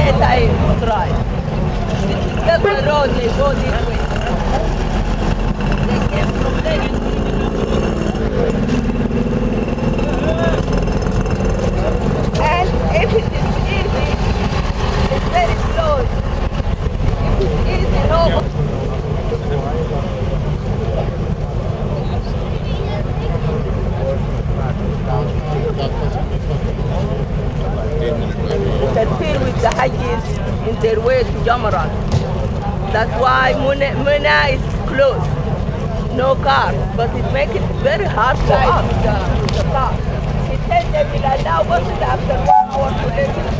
ثلاثة أيوة رايح الرود الرود the Hajis in their way to Jamarat. That's why Muna, Muna is closed. No car, but it makes it very hard for us with the, the car. He said they will allow buses after one hour to let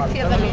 ಸಕ್ರಿಯದಲ್ಲಿ